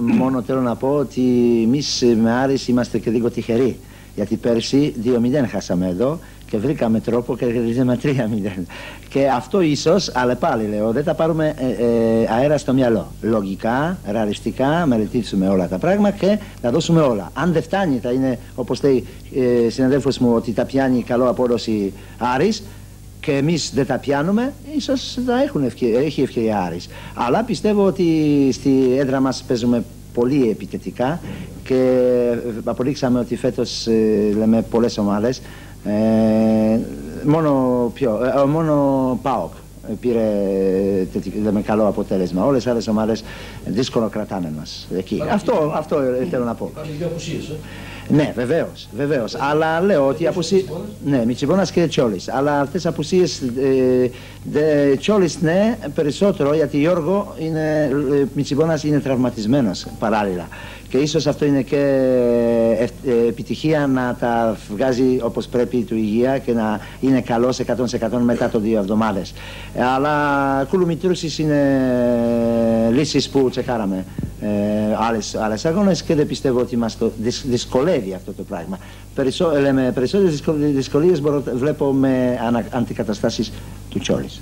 μόνο θέλω να πω ότι εμείς με Άρης είμαστε και λίγο τυχεροί. Γιατί πέρσι 2-0 χάσαμε εδώ και βρήκαμε τρόπο και κερδίζαμε 3-0. Και αυτό ίσως, αλλά πάλι λέω, δεν τα πάρουμε ε, ε, αέρα στο μυαλό. Λογικά, ρεαλιστικά, μελετήσουμε όλα τα πράγματα και θα δώσουμε όλα. Αν δεν φτάνει, θα είναι όπως λέει ε, συναδέλφος μου ότι τα πιάνει καλό απόδοση Άρης, και εμείς δεν τα πιάνουμε, ίσως θα έχουν ευκαιρία, έχει ευκαιρία Άρης. Αλλά πιστεύω ότι στη έδρα μας παίζουμε πολύ επιτετικά και αποδείξαμε ότι φέτος ε, λέμε πολλές ομάδες ε, μόνο, ποιο, ε, μόνο ΠΑΟΚ πήρε λέμε, καλό αποτέλεσμα. Όλες οι άλλες ομάδες δύσκολο κρατάνε μας εκεί. Αυτό, αυτό θέλω να πω. Υπάρχουν δύο απουσίες, ε. Ναι, βεβαίως. Βεβαίως. Αλλά λέω ότι απουσίε. Ναι, Μιτσιμπόνα και Τσόλη. Αλλά αυτές οι απουσίες. Ε, Τσόλη, ναι, περισσότερο γιατί Γιώργο είναι. Ε, Μιτσιμπόνα είναι τραυματισμένος παράλληλα. Και ίσως αυτό είναι και ε, ε, επιτυχία να τα βγάζει όπως πρέπει του υγεία και να είναι καλός 100% μετά το δύο εβδομάδες. Αλλά κουλουμιτρούσεις είναι λύσεις που τσεκάραμε ε, άλλες, άλλες αγώνες και δεν πιστεύω ότι μας το δυσκολεύει αυτό το πράγμα. Περισσό, λέμε, περισσότερες δυσκολίες βλέπω με αντικαταστάσεις του Τσόλης.